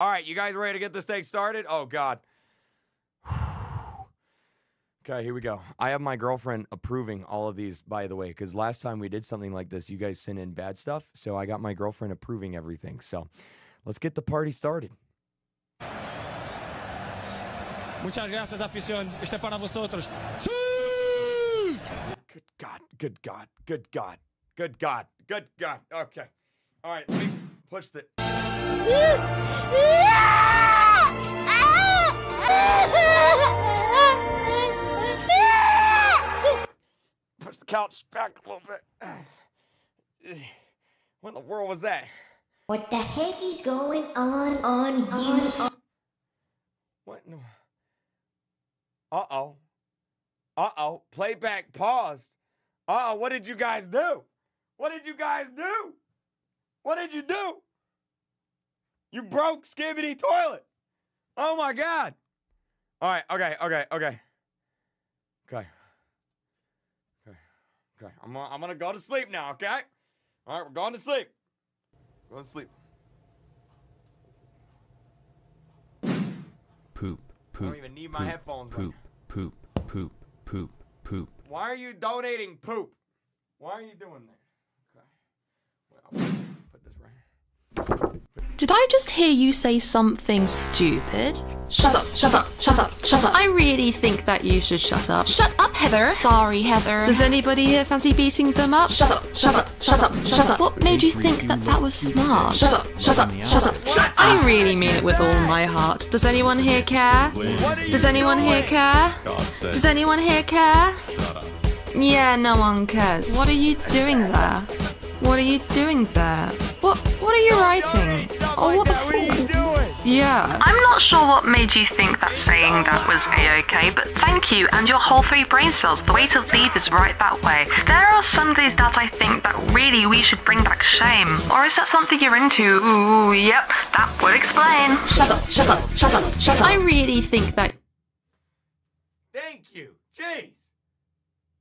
All right, you guys ready to get this thing started? Oh, God. okay, here we go. I have my girlfriend approving all of these, by the way, because last time we did something like this, you guys sent in bad stuff. So I got my girlfriend approving everything. So let's get the party started. Muchas gracias, afición. Este para vosotros. Good God, good God, good God, good God, good God. Okay. All right, push the. Push the couch back a little bit. What in the world was that? What the heck is going on on you? What? No. Uh oh. Uh oh. Playback paused. Uh oh. What did you guys do? What did you guys do? What did you do? You broke Skibidi toilet. Oh my God. All right. Okay. Okay. Okay. Okay. Okay. Okay. I'm gonna, I'm gonna go to sleep now. Okay. All right. We're going to sleep. Going to sleep. poop, poop. don't even need my poop, headphones right Poop, poop, poop, poop, poop. Why are you donating poop? Why are you doing that? Okay. Well, I'll put this right here. Did I just hear you say something stupid? Shut up, shut up, shut up, shut up. I really think that you should shut up. Shut up, Heather. Sorry, Heather. Does anybody here fancy beating them up? Shut up, shut up, shut up, shut up. What made you think that that was smart? Shut up, shut up, shut up. Shut I really mean it with all my heart. Does anyone here care? Does anyone here care? Does anyone here care? Yeah, no one cares. What are you doing there? What are you doing there? What What are you writing? Oh, what the that. Are you fuck? doing? Yeah. I'm not sure what made you think that saying that was a-okay, but thank you and your whole three brain cells. The way to leave is right that way. There are some days that I think that really we should bring back shame. Or is that something you're into? Ooh, yep, that would explain. Shut up, shut up, shut up, shut up. I really think that Thank you. Jeez.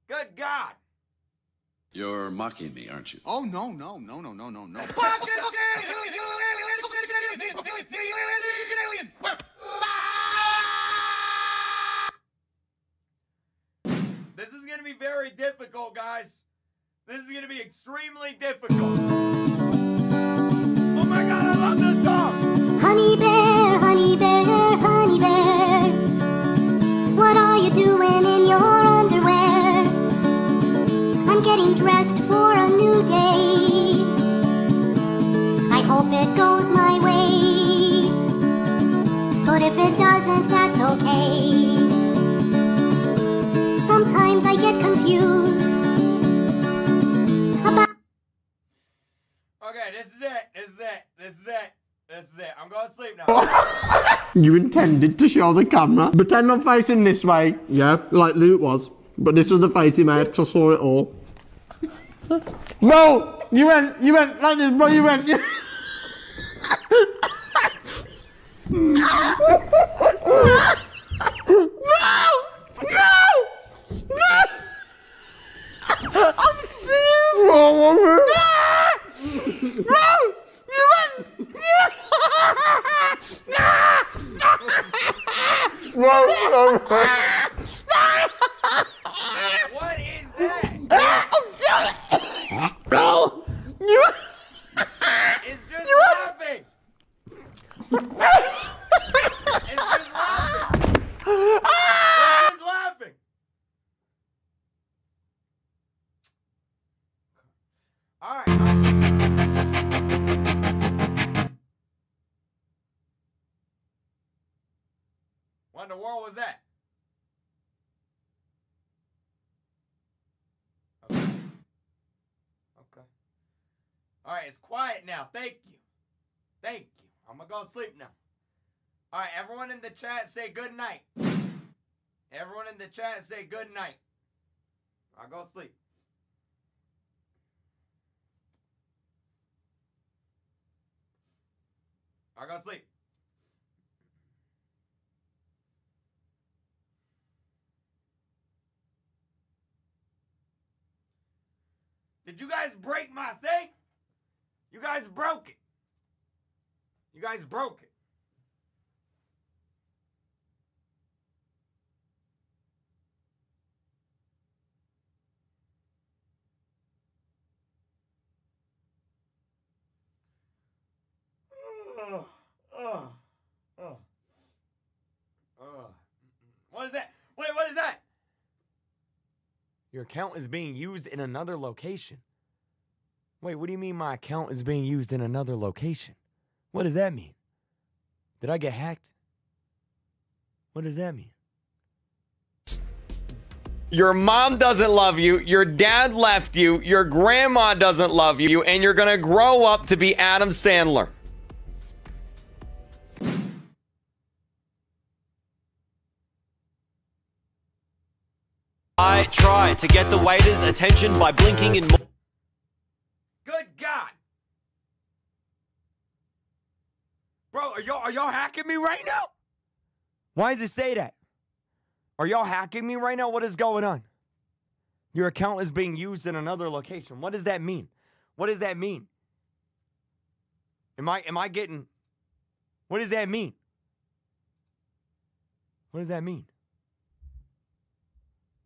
Good God. You're mocking me, aren't you? Oh no no no no no no no. This is going to be very difficult, guys. This is going to be extremely difficult. It doesn't, that's okay. Sometimes I get confused about. Okay, this is it. This is it. This is it. This is it. I'm going to sleep now. You intended to show the camera. Pretend I'm facing this way. Yeah, like Luke was. But this was the face he made, 'cause I saw it all. No! You went, you went like this, bro, you went. no! No! No! I'm serious! No! No! You went! You No, no, no. what is that? I'm sorry. No! You. It's just just laughing. It's just laughing. All right. What in the world was that? Okay. Okay. All right, it's quiet now. Thank you. Thank you. I'm gonna go sleep now. All right, everyone in the chat say good night. Everyone in the chat say good night. I'll go sleep. I'll go sleep. Did you guys break my thing? You guys broke it. You guys broke it. What is that? Wait, what is that? Your account is being used in another location. Wait, what do you mean my account is being used in another location? What does that mean? Did I get hacked? What does that mean? Your mom doesn't love you, your dad left you, your grandma doesn't love you, and you're gonna grow up to be Adam Sandler. I try to get the waiter's attention by blinking in more. Good God. Bro, are y'all are y'all hacking me right now? Why does it say that? Are y'all hacking me right now? What is going on? Your account is being used in another location. What does that mean? What does that mean? Am I am I getting What does that mean? What does that mean?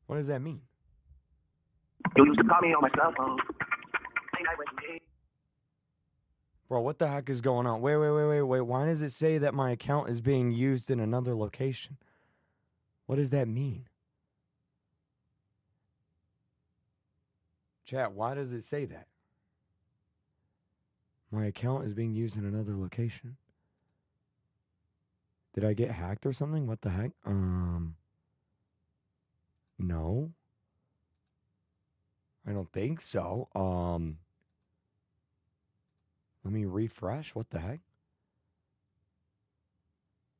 What does that mean? You used to call me on my cell phone. Bro, what the heck is going on? Wait, wait, wait, wait, wait. Why does it say that my account is being used in another location? What does that mean? Chat, why does it say that? My account is being used in another location. Did I get hacked or something? What the heck? Um No. I don't think so. Um let me refresh. What the heck?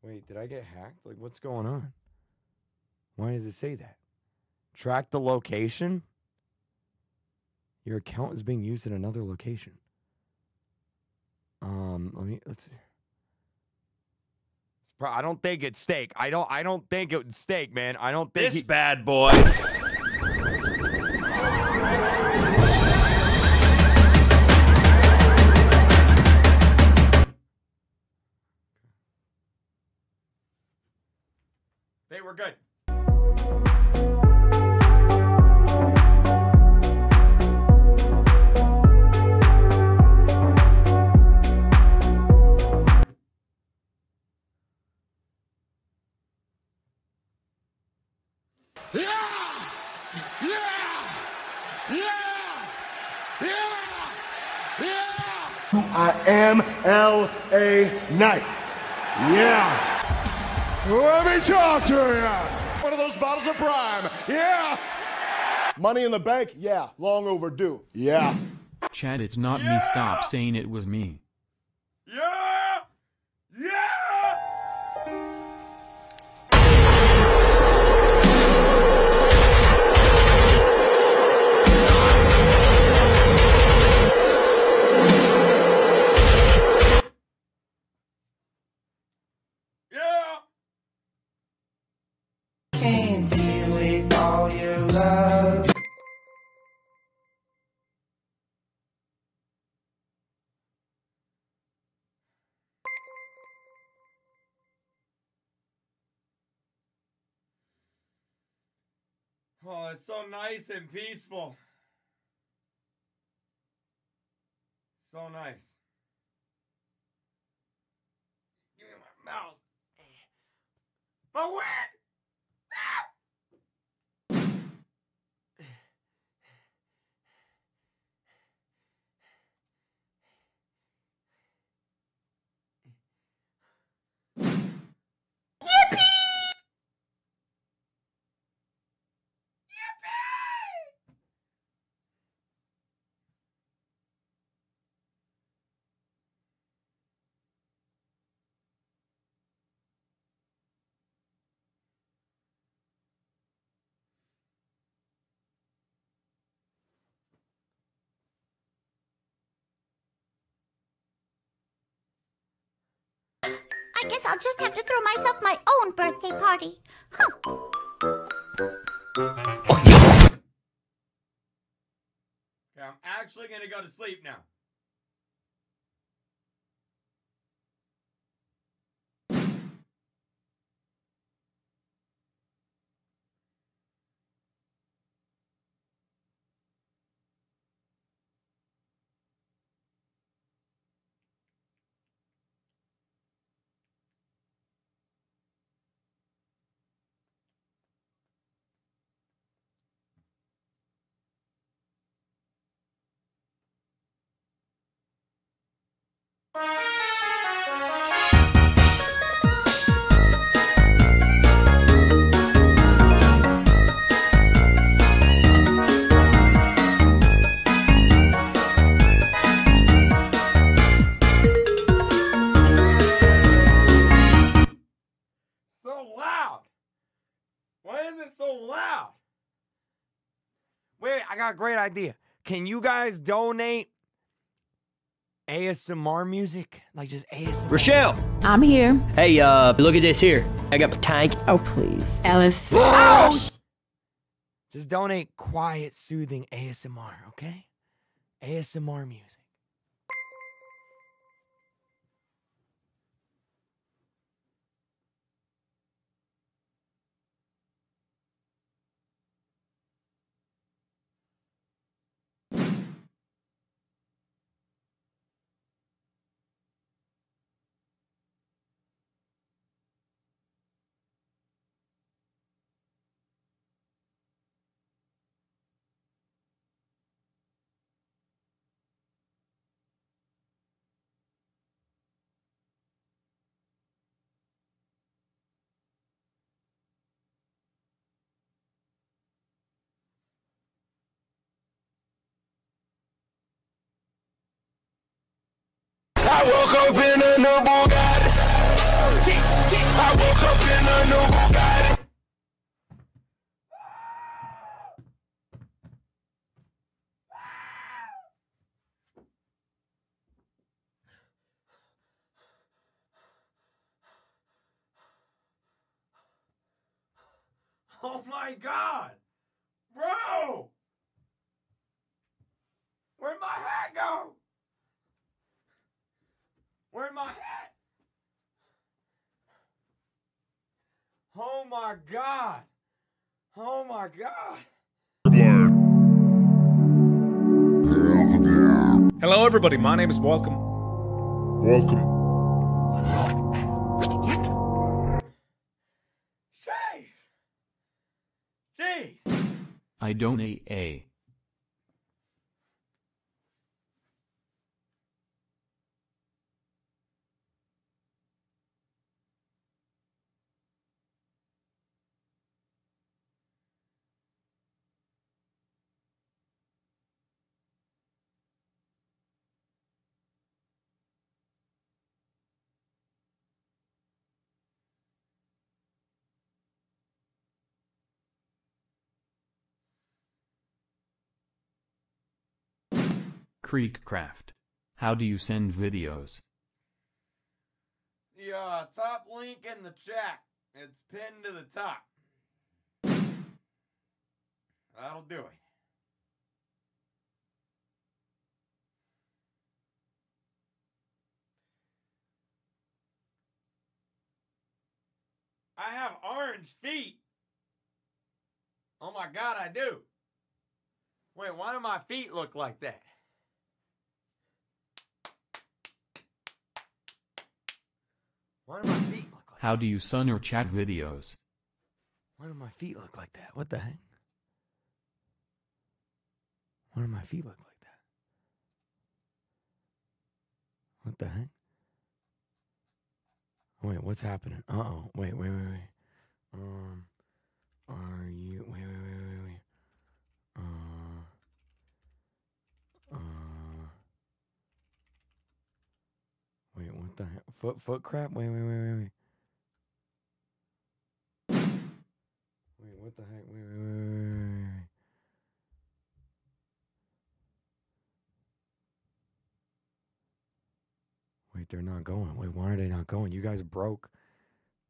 Wait, did I get hacked? Like, what's going on? Why does it say that? Track the location? Your account is being used in another location. Um, let me let's see. I don't think it's steak. I don't I don't think it's steak, man. I don't think This he- bad boy. L.A. Knight. Yeah. Let me talk to you. One of those bottles of Prime. Yeah. Money in the bank? Yeah. Long overdue. Yeah. Chad, it's not me. Stop saying it was me. It's so nice and peaceful. So nice. Give me my mouse. Eh. My wig! I guess I'll just have to throw myself my own birthday party. Huh. Oh, okay, I'm actually gonna go to sleep now. Wait, I got a great idea. Can you guys donate ASMR music? Like just ASMR. Rochelle. I'm here. Hey, uh, look at this here. I got the tank. Oh, please. Ellis. Just donate quiet, soothing ASMR, okay? ASMR music. My god! Bro! Where'd my hat go? Where'd my hat? Oh my god! Oh my god! Hello, everybody. My name is Welcome. Welcome. I donate a. KreekCraft. How do you send videos? The uh, top link in the chat. It's pinned to the top. That'll do it. I have orange feet. Oh my god, I do. Wait, why do my feet look like that? Why do my feet look like How do you sun or chat videos? Why do my feet look like that? What the heck? Why do my feet look like that? What the heck? Wait, what's happening? Uh oh. Wait, wait, wait, wait. Um, are you? Wait, wait, wait, wait, wait. Uh, uh. Wait, what the? Foot, foot crap? Wait, wait, wait, wait, wait. Wait, what the heck? Wait, wait, wait, wait, wait, wait. Wait, they're not going. Wait, why are they not going? You guys broke.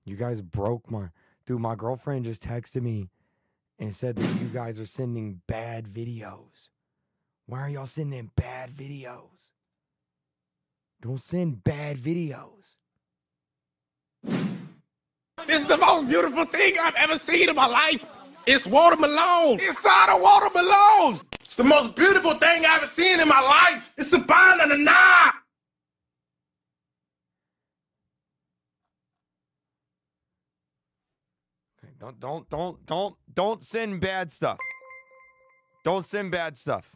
You guys broke my. Dude, my girlfriend just texted me and said that you guys are sending bad videos. Why are y'all sending bad videos? Don't send bad videos. This is the most beautiful thing I've ever seen in my life. It's watermelon. Inside a watermelon. It's the most beautiful thing I've ever seen in my life. It's a banana. Okay, don't don't don't don't don't send bad stuff. Don't send bad stuff.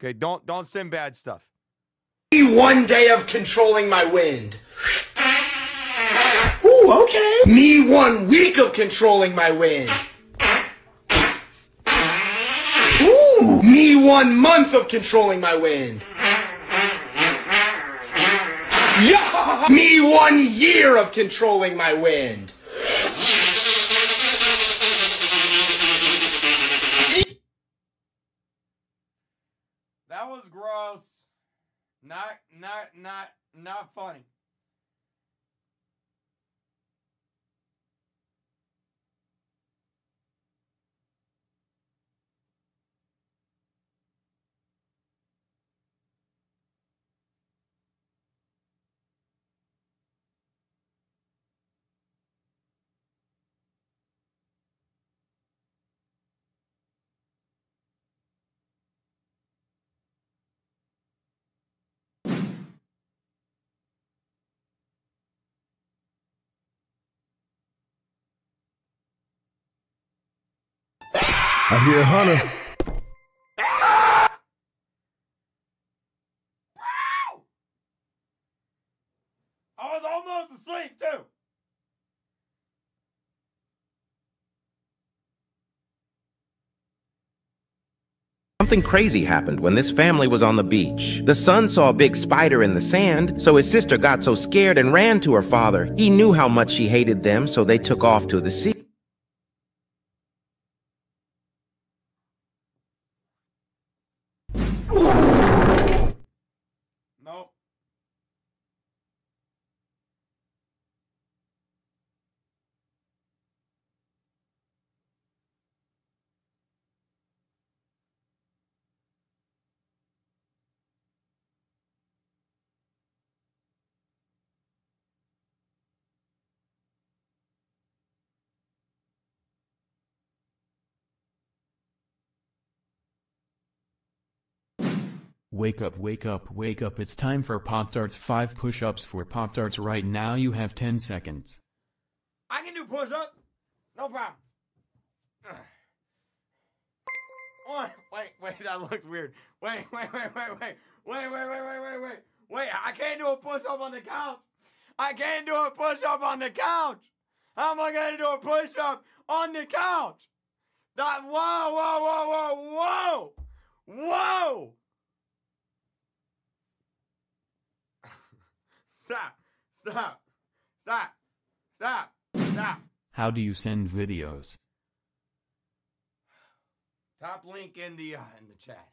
Okay, don't don't send bad stuff. Me one day of controlling my wind. Ooh, okay. Me one week of controlling my wind. Ooh, me one month of controlling my wind. Yeah, me one year of controlling my wind. That was gross. Not, not, not, funny. I hear a Hunter. I was almost asleep too. Something crazy happened when this family was on the beach. The son saw a big spider in the sand, so his sister got so scared and ran to her father. He knew how much she hated them, so they took off to the sea. Wake up, wake up, wake up. It's time for Pop Tarts 5 push ups for Pop Tarts right now. You have 10 seconds. I can do push-ups. No problem. One. Wait, wait, that looks weird. Wait, wait, wait, wait, wait. Wait, wait, wait, wait, wait, wait. Wait, I can't do a push-up on the couch. I can't do a push-up on the couch. How am I gonna do a push-up on the couch? That whoa, whoa, whoa, whoa, whoa! Whoa! Stop! Stop! Stop! Stop! Stop! How do you send videos? Top link in the uh, in the chat.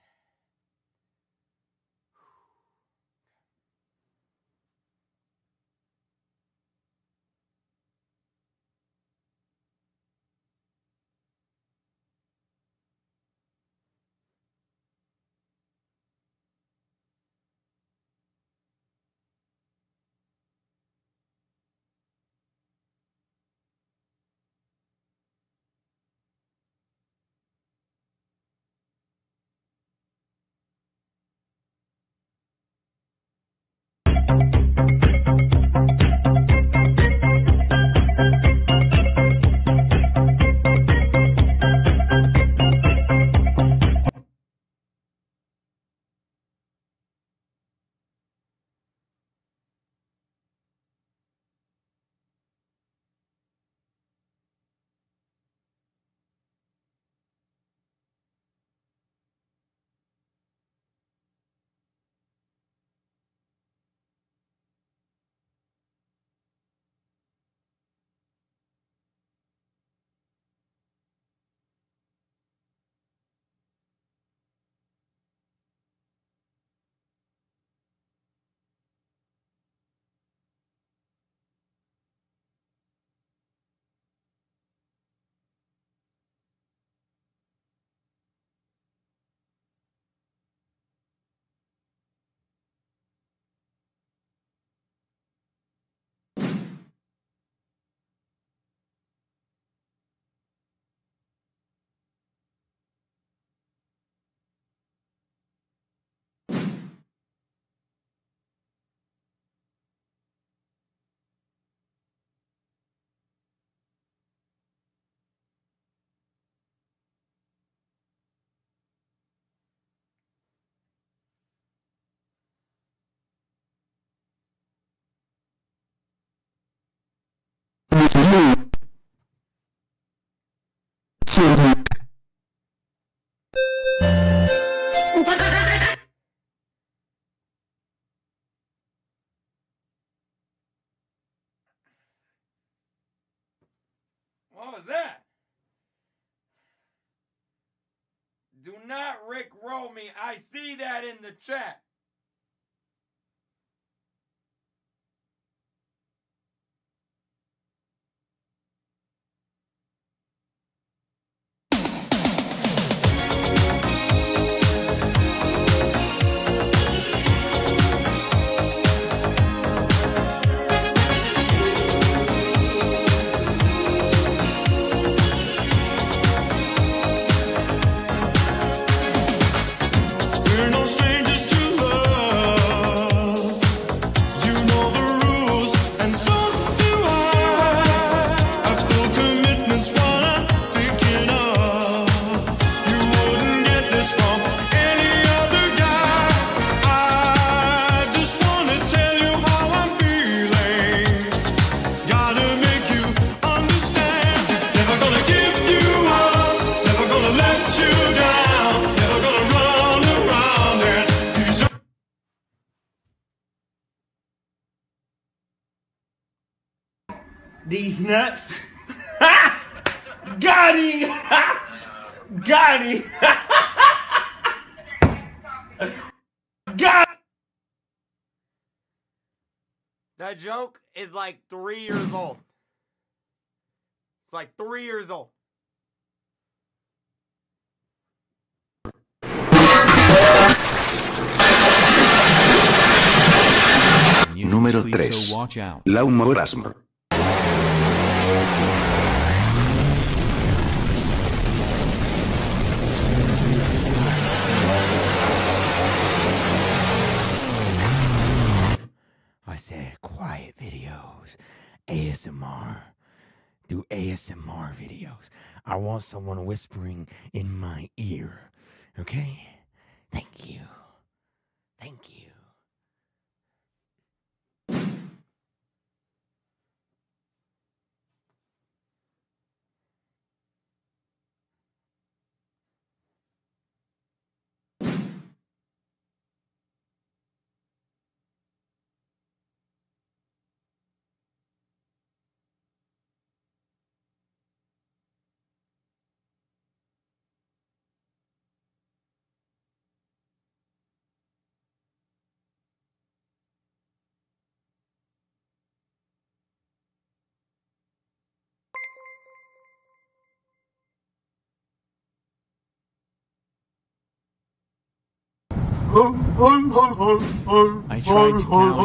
What was that? Do not Rick roll me. I see that in the chat. That joke is like three years old. It's like three years old. Número Número 3. so I said quiet videos, ASMR. Do ASMR videos. I want someone whispering in my ear. Okay? Thank you. Thank you. I tried to tell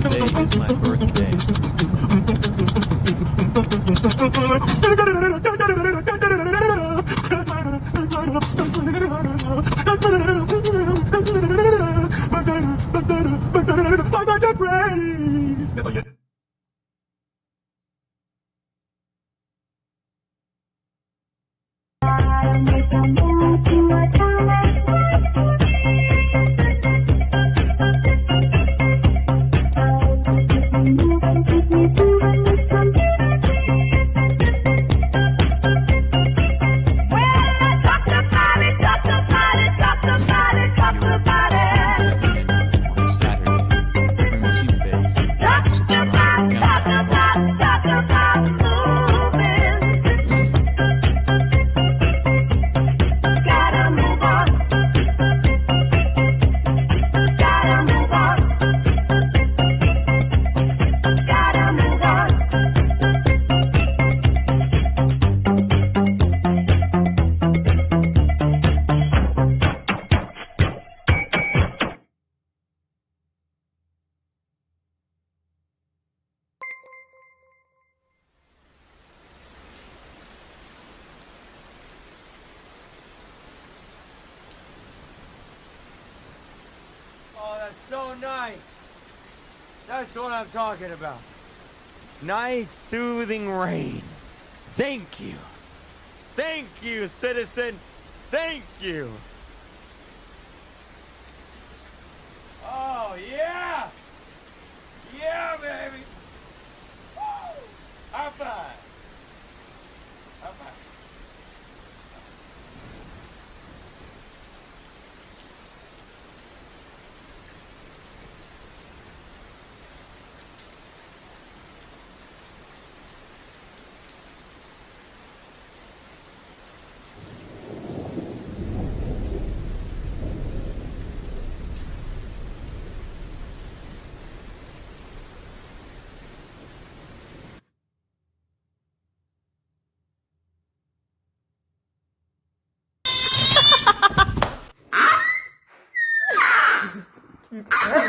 Today is my birthday. talking about. Nice, soothing rain. Thank you. Thank you, citizen. Thank you. Yeah.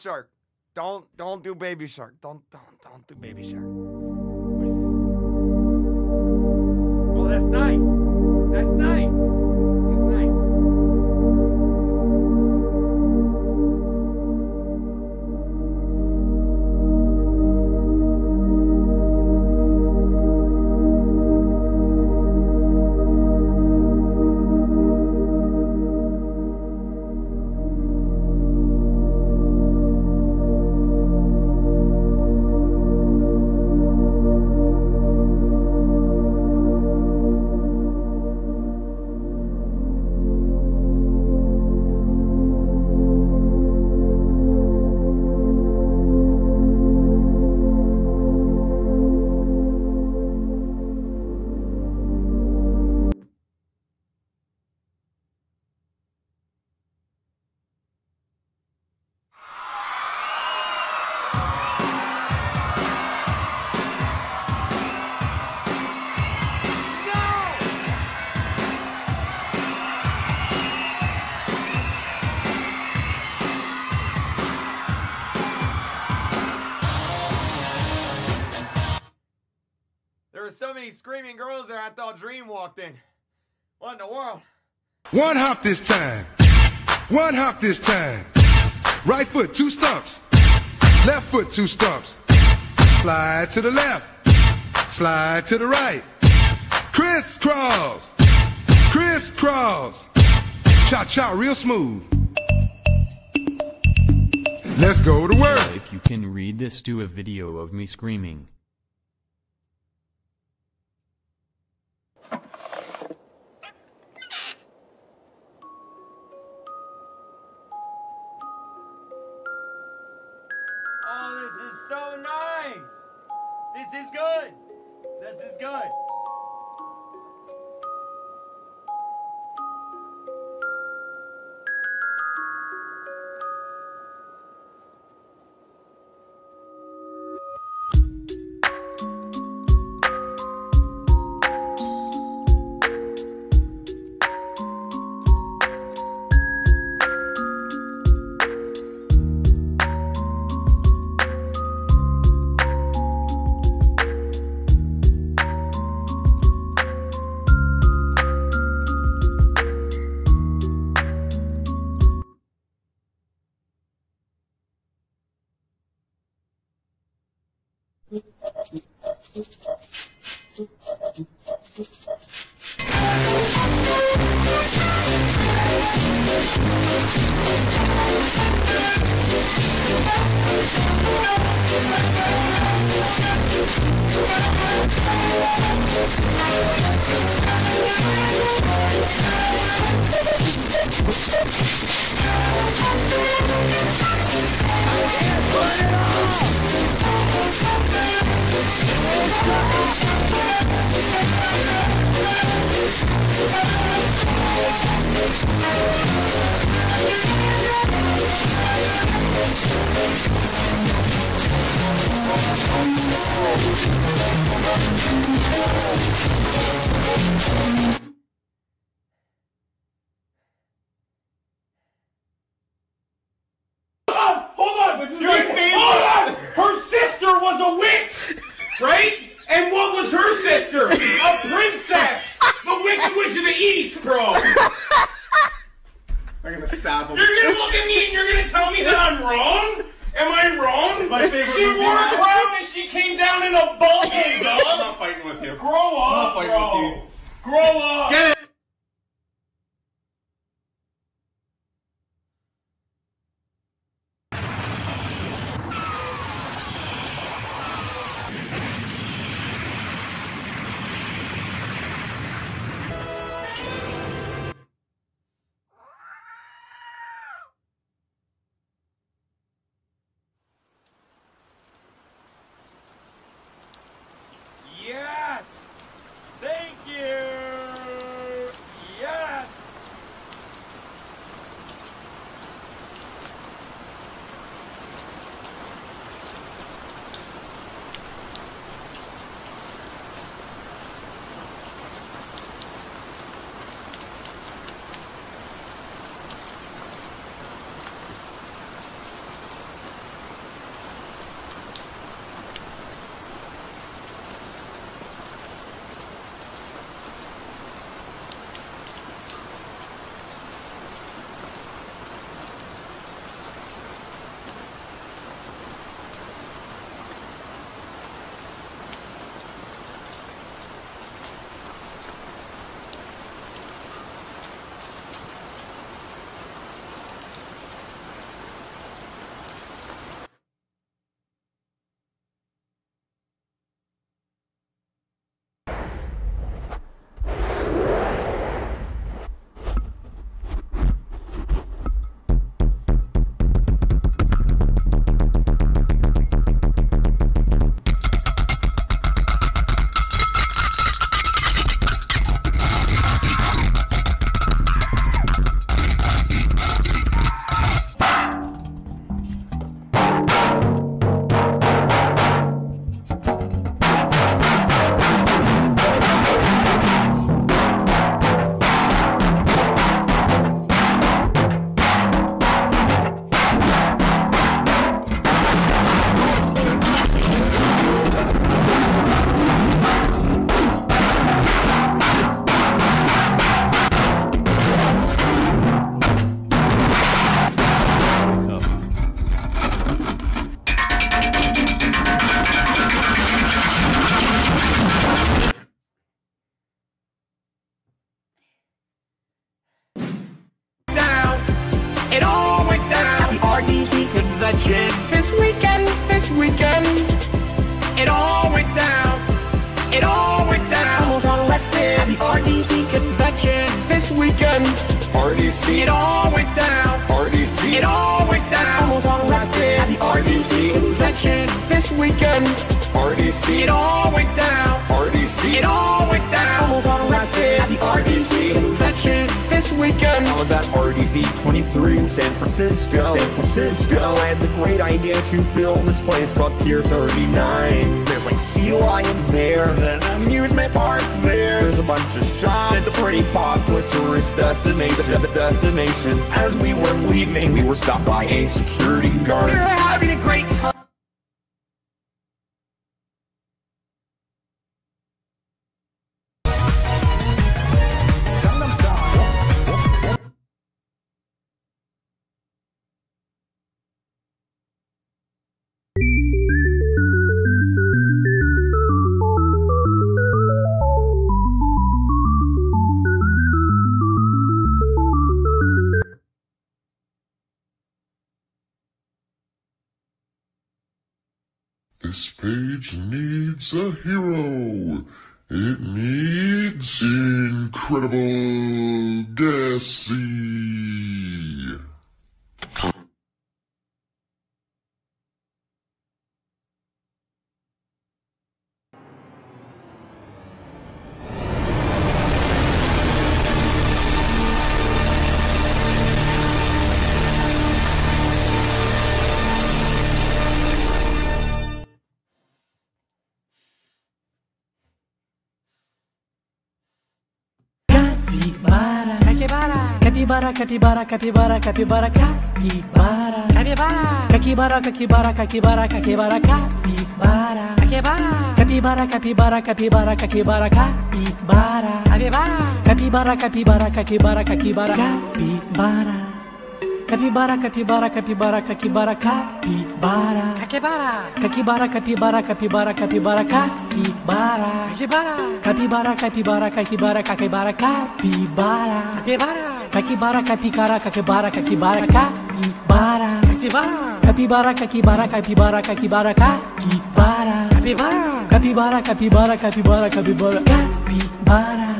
shark. Don't don't do baby shark. Don't don't don't do baby shark. Oh, that's nice. That's nice. There were so many screaming girls there. I thought Dream walked in. What in the world? One hop this time. One hop this time. Right foot, two stumps. Left foot, two stumps. Slide to the left. Slide to the right. Crisscross. Crisscross. Cha cha, real smooth. Let's go to work. If you can read this, do a video of me screaming. This is good. This is good. I'm sorry. to fill this place called Pier 39. There's like sea lions there, there's an amusement park there, there's a bunch of shops. It's a pretty popular tourist destination. The destination. As we were leaving, we were stopped by a security guard. Having a It's a hero. It needs incredible gassy. Capibara, capibara, capibara, capibara, capibara. Capibara. Capibara, capibara, capibara, capibara, capibara. Capibara. Capibara, capibara, capibara, capibara, capibara. Capibara. Capibara, capibara, capibara, capibara, capibara. Capibara, capibara, capibara, caquibara, capibara. Caquibara. Caquibara, capibara, capibara, capibara, caquibara. Caquibara. Capibara, capibara, caquibara, caquibara, capibara. Capibara. Caquibara, capicara, caquibara, caquibara, capibara. Capibara. Capibara, caquibara, capibara, caquibara, capibara. Capibara. Capibara, capibara, capibara, capibara, capibara. Capibara.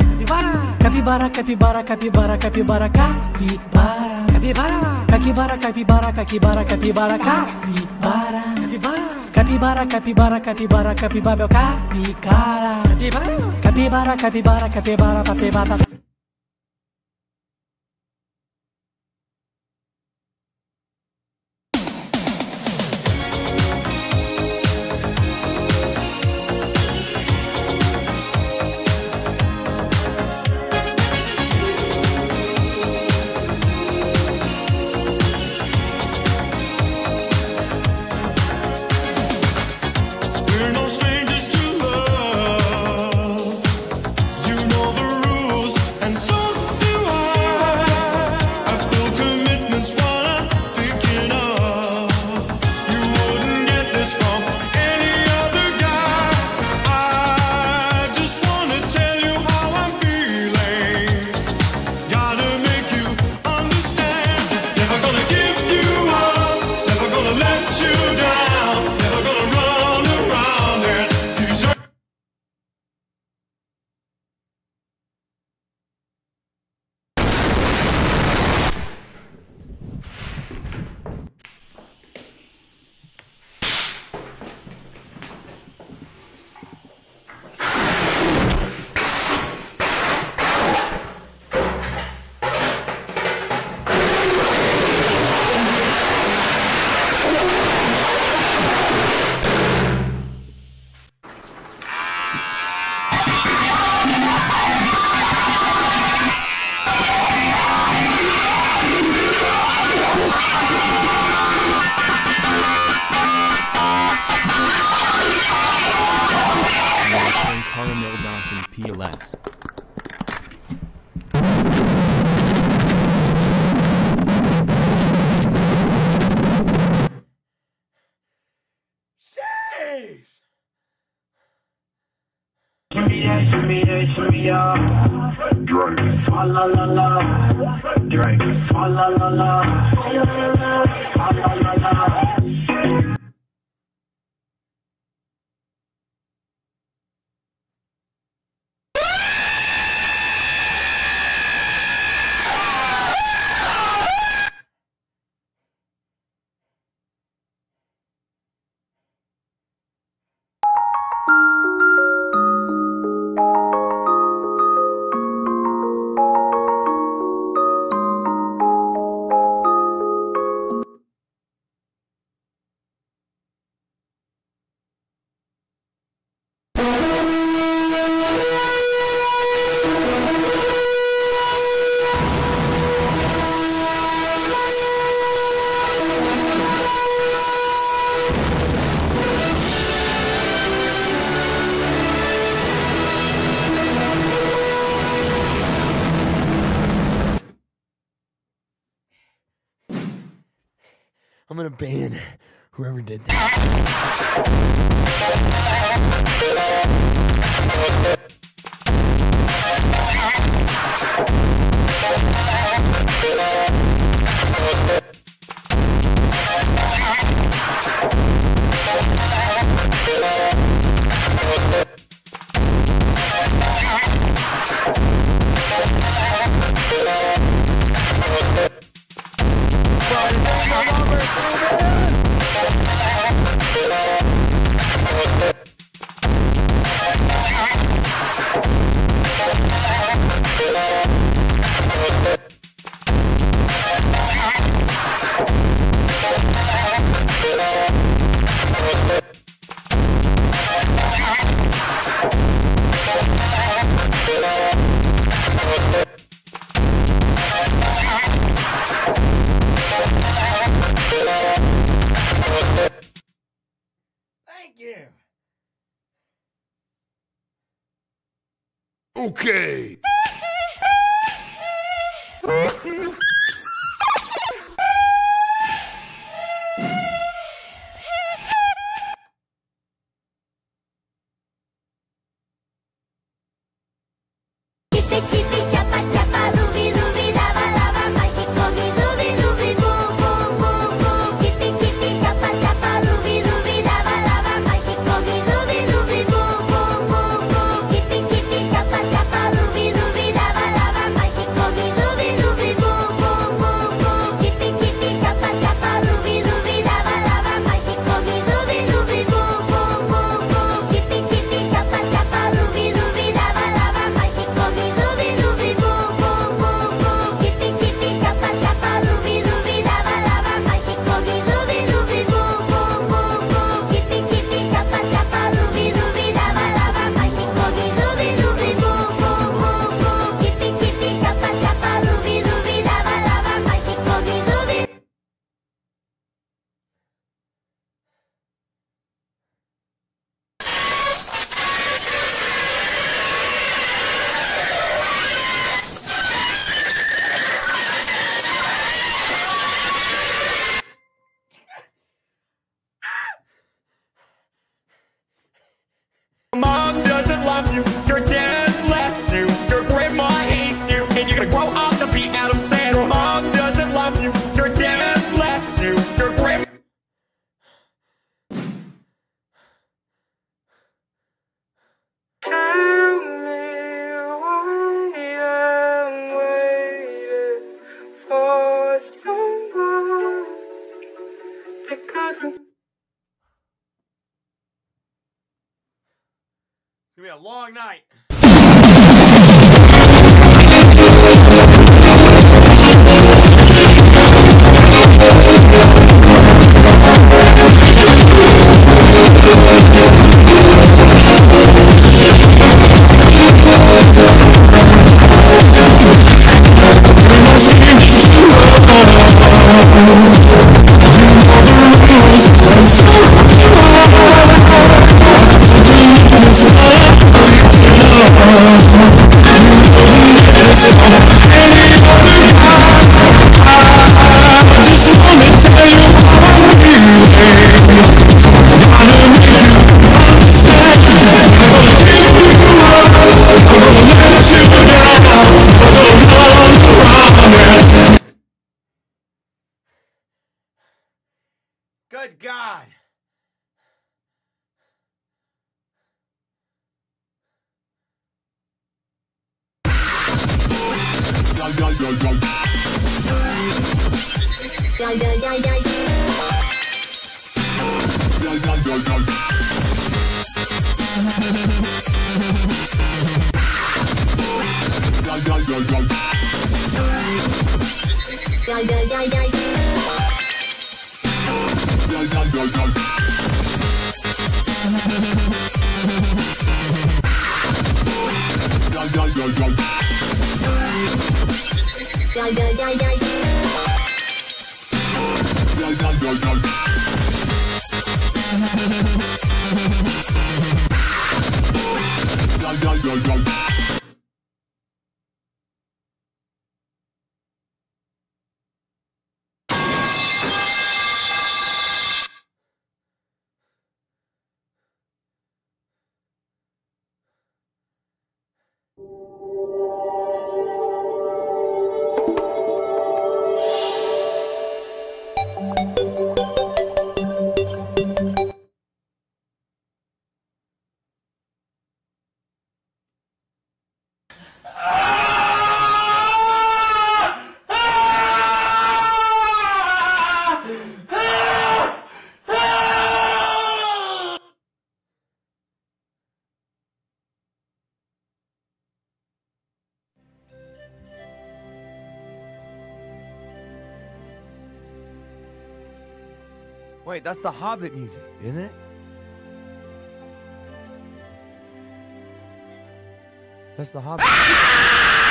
Capibara, capibara, capibara, capibara, capibara. capibara capibara capibara capibara capibara capibara capibara capibara capibara capibara capibara meu capibara capibara capibara capibara capibara capibara Wait, that's the Hobbit music, isn't it? That's the Hobbit.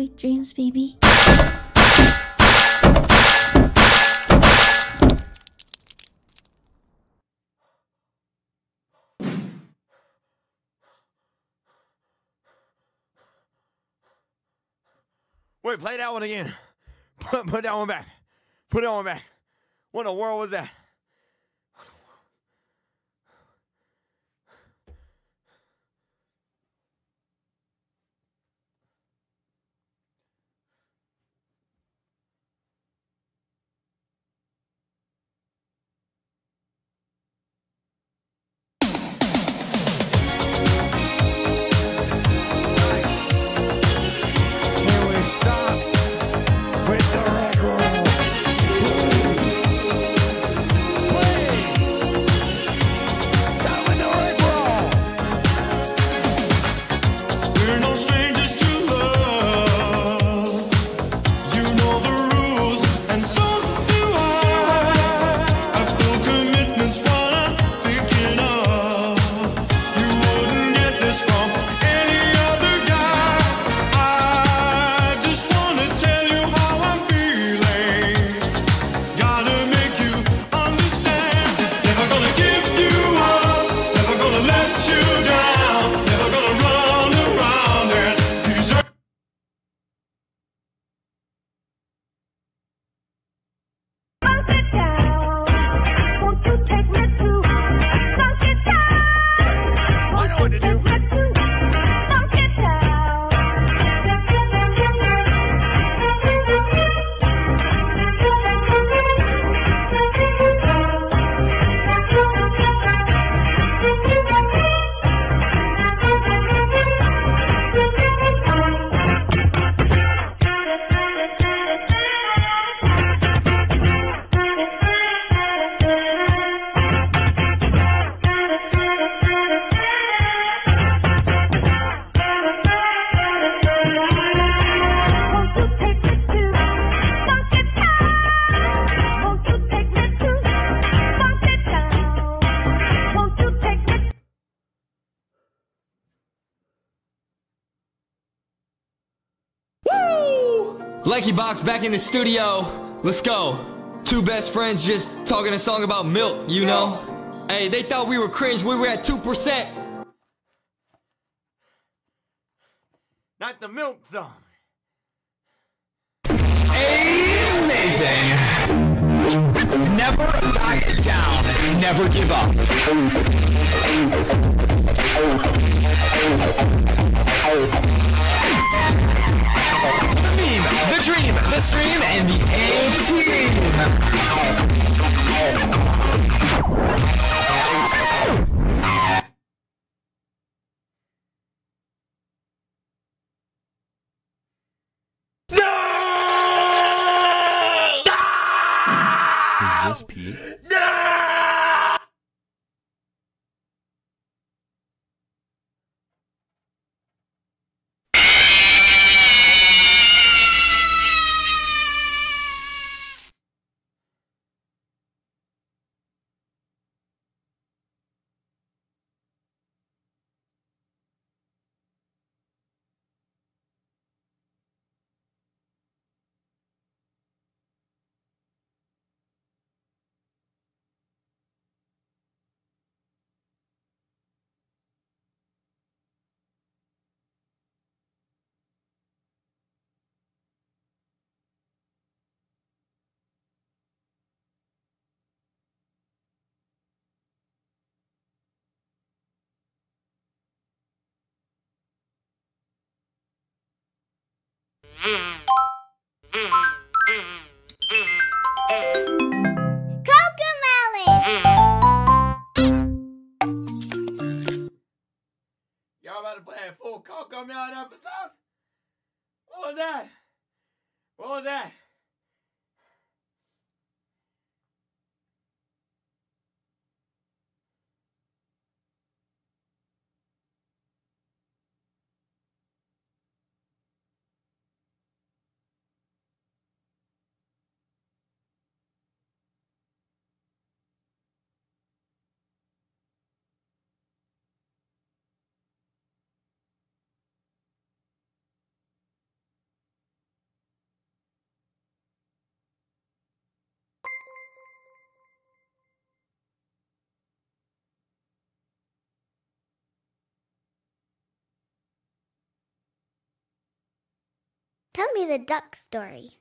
Sweet dreams, baby. Wait, play that one again. Put, put that one back. Put that one back. What in the world was that? Blackie Box back in the studio. Let's go. Two best friends just talking a song about milk, you know? Hey, they thought we were cringe. We were at 2%. Not the milk zone. Amazing. Never diet down. Never give up the dream, the stream, and the A team. Hum. Tell me the duck story.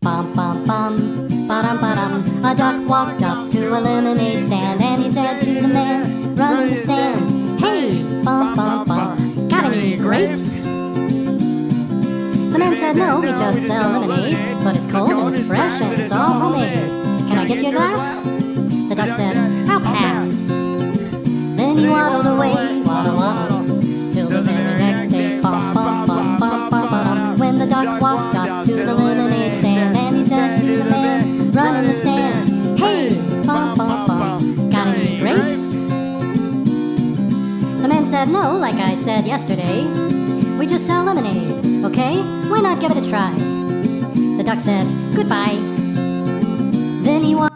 Bum bum bum, ba-dum ba-dum. A duck walked up to a lemonade stand and he said to the man running the stand, Hey, bum bum bum, got any grapes? The man said no, we just sell lemonade, but it's cold and it's fresh and it's all homemade. Can I get you a glass? The duck said, I'll pass. Then he waddled away, waddle waddle, till the very next day. Bum bum said no, like I said yesterday. We just sell lemonade, okay? Why not give it a try? The duck said goodbye. Then he walked.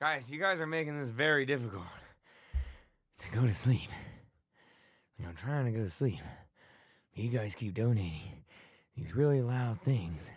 Guys, you guys are making this very difficult to go to sleep. You know, I'm trying to go to sleep. You guys keep donating these really loud things.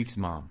Kreek's mom.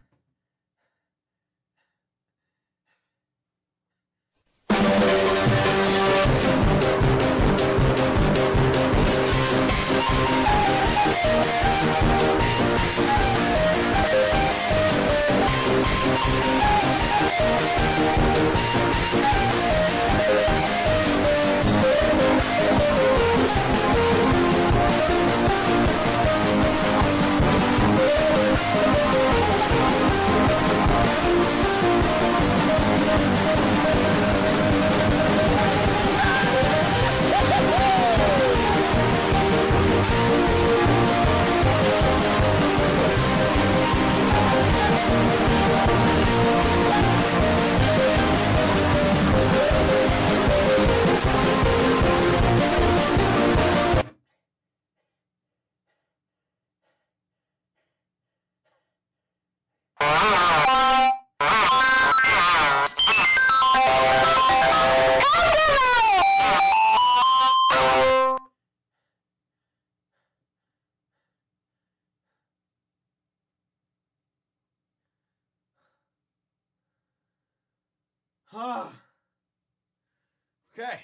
Okay.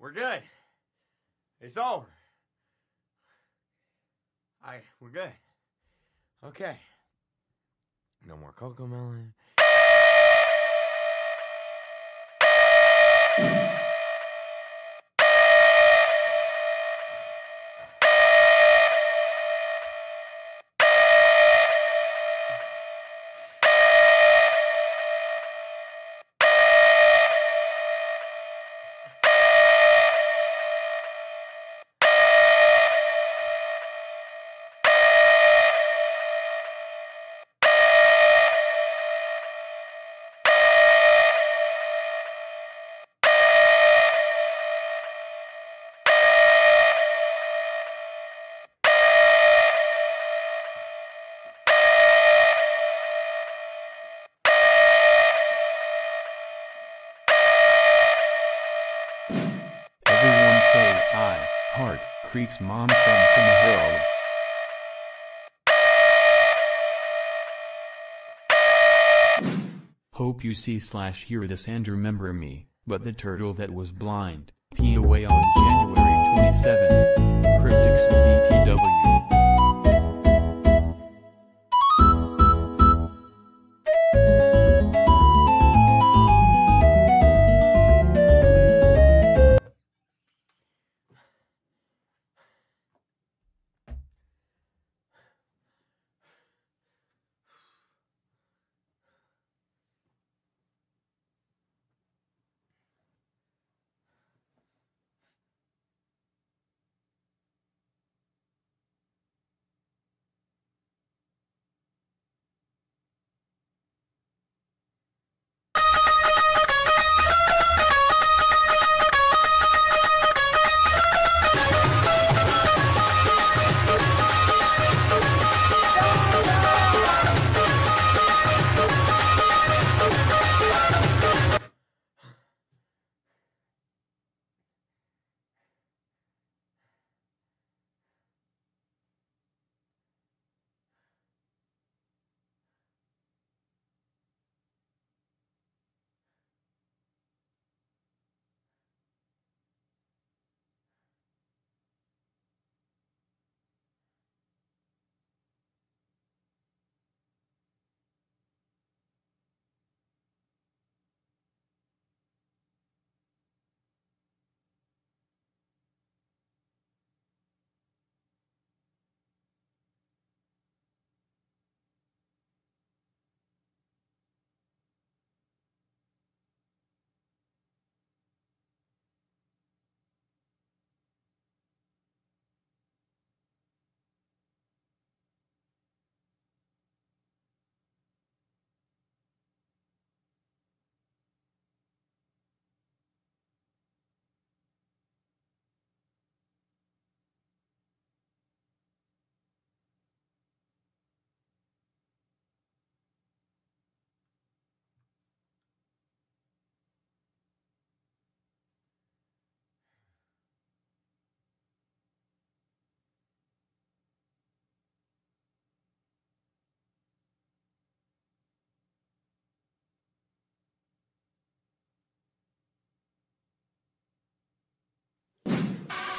We're good. It's over. I we're good. Okay. No more Cocomelon. Kreek's mom the Herald. Hope you see slash hear this and remember me, but the turtle that was blind, pee away on January 27th. Cryptics BTW.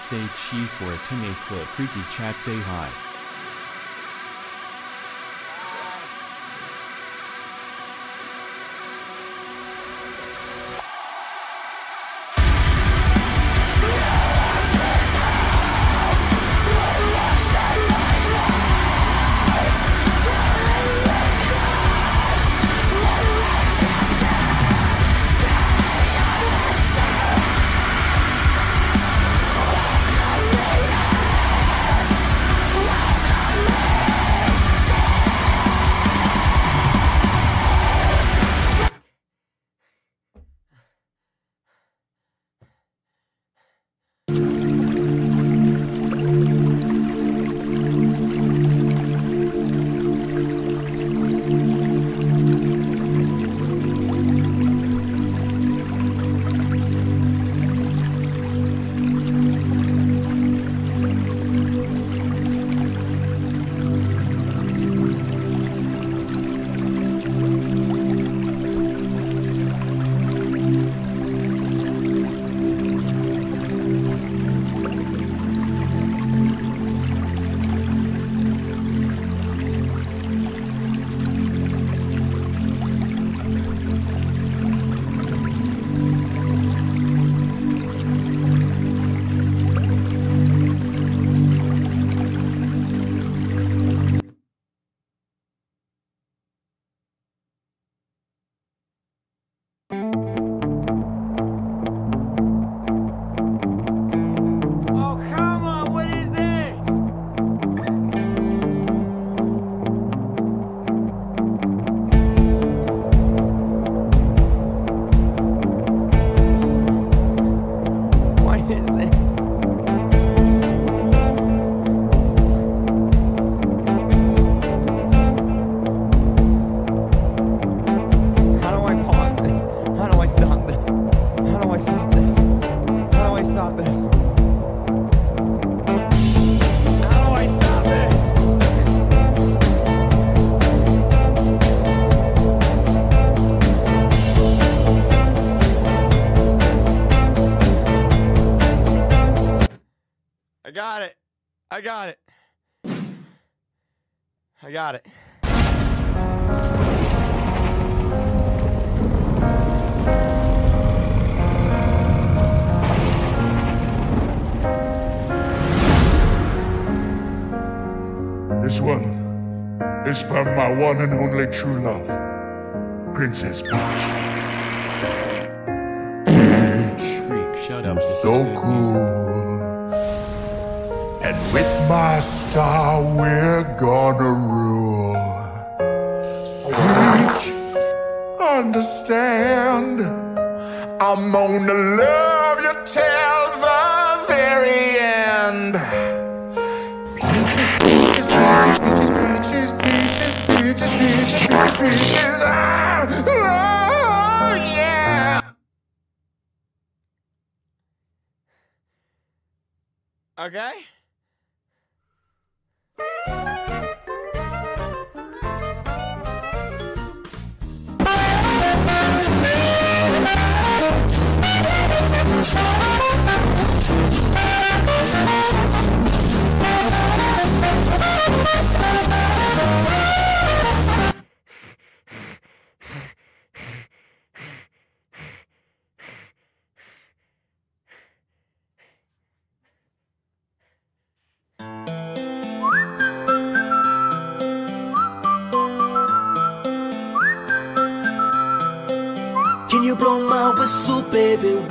Say cheese for a Timmy Clip Creaky Chat say hi. I got it. I got it. This one is from my one and only true love, Princess Peach. My star, we're gonna rule. Peach, understand. I'm gonna love you till the very end. Peaches, peaches, peaches, peaches, peaches, peaches, peaches, peaches, ah, oh, yeah. Okay?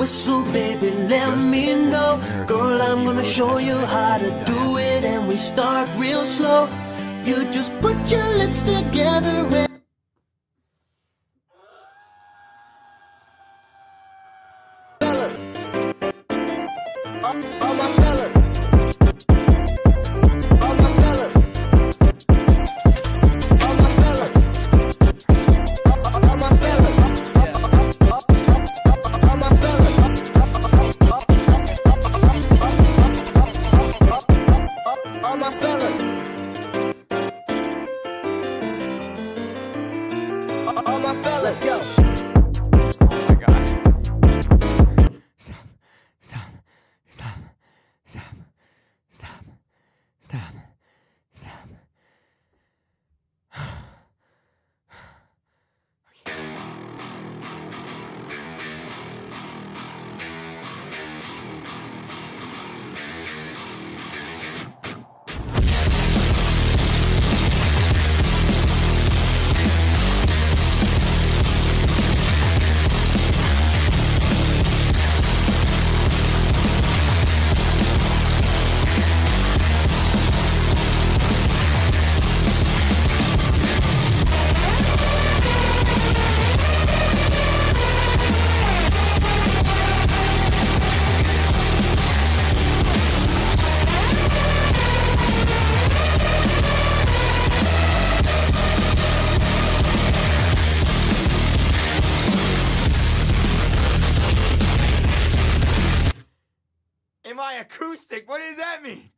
Whistle, baby, let me know. Girl, I'm gonna show you how to do it, and we start real slow. You just put your lips together and acoustic. What does that mean?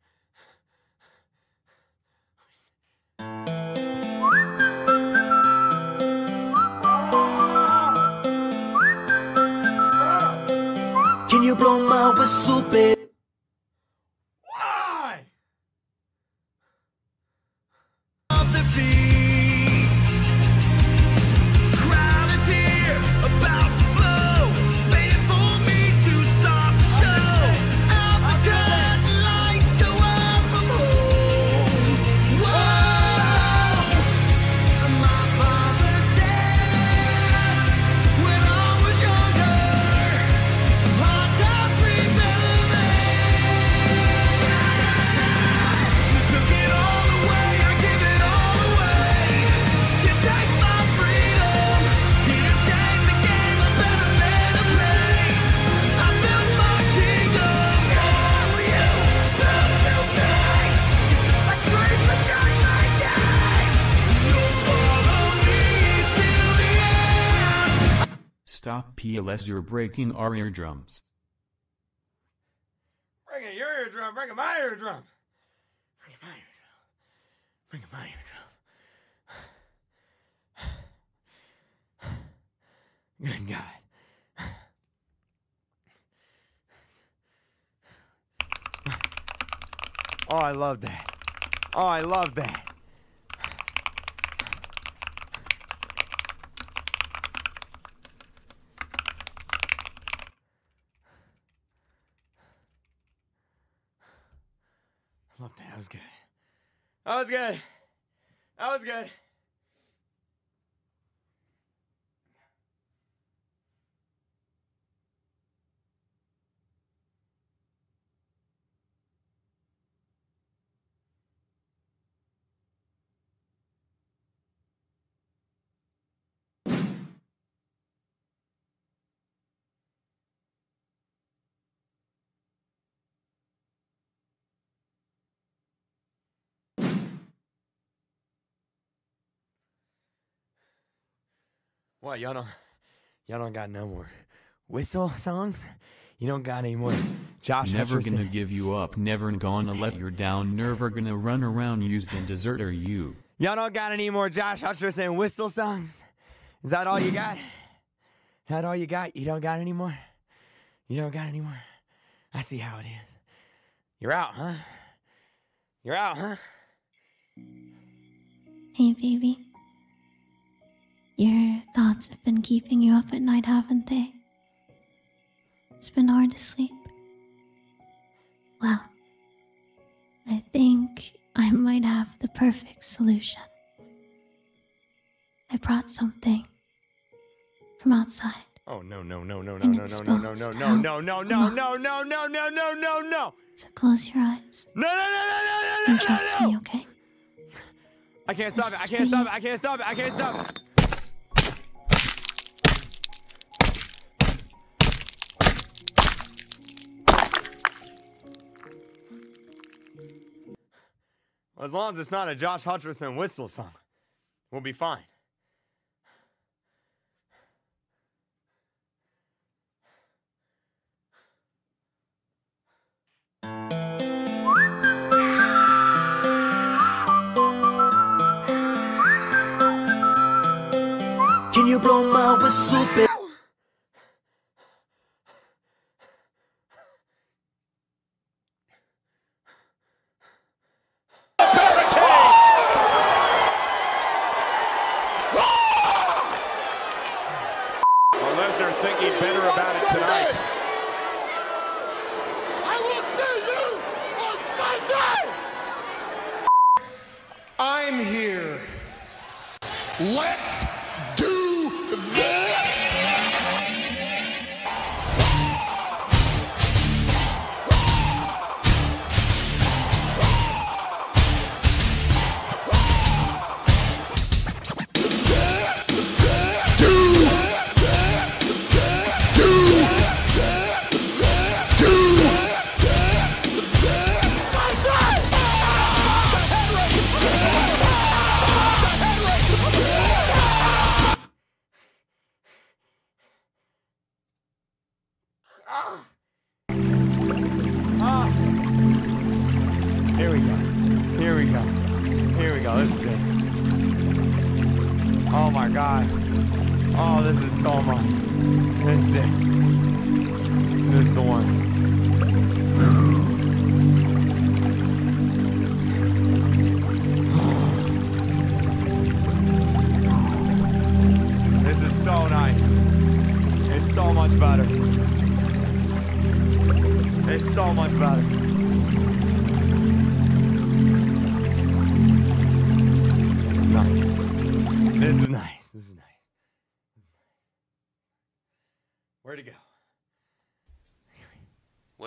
Breaking our eardrums. Breaking your eardrum. It my eardrum. It my eardrum. It my eardrum. Good God. Oh, I love that. Oh, I love that. I love that. That was good. That was good. That was good. What y'all don't y'all don't got no more whistle songs? You don't got any more Josh never Hutcherson? gonna give you up, never gonna let you down, never gonna run around used and deserter you. Y'all don't got any more Josh Hutcherson whistle songs? Is that all you got? That all you got? You don't got any more? You don't got any more? I see how it is. You're out, huh? You're out, huh? Hey, baby. Your thoughts have been keeping you up at night, haven't they? It's been hard to sleep. Well, I think I might have the perfect solution. I brought something from outside. Oh no no no no no no no no no no help. no no no no no no no no no no So close your eyes no no no no no no and trust me, okay? I can't stop it. I can't stop it. I can't stop it. I can't stop it. As long as it's not a Josh Hutcherson whistle song, we'll be fine. Can you blow my whistle?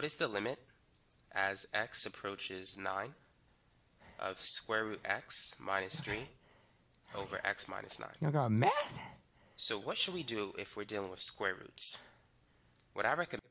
Is the limit as x approaches 9 of square root x minus 3 over x minus 9? You got math? So what should we do if we're dealing with square roots? What I recommend